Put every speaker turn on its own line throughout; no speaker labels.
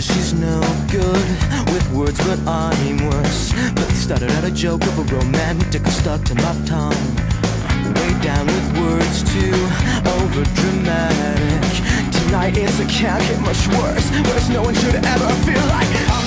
says she's no good with words, but I'm worse. But they started out a joke of a romantic stuck to my tongue. Way down with words too over dramatic. Tonight is a can't get much worse. Worse, no one should ever feel like.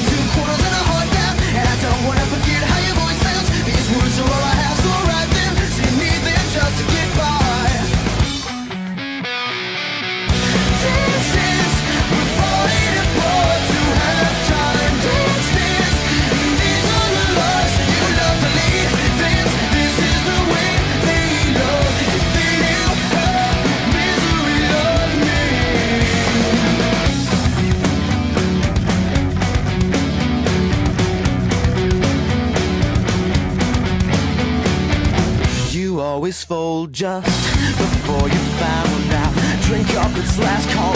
You always fold just before you found out. Drink up, it's last call,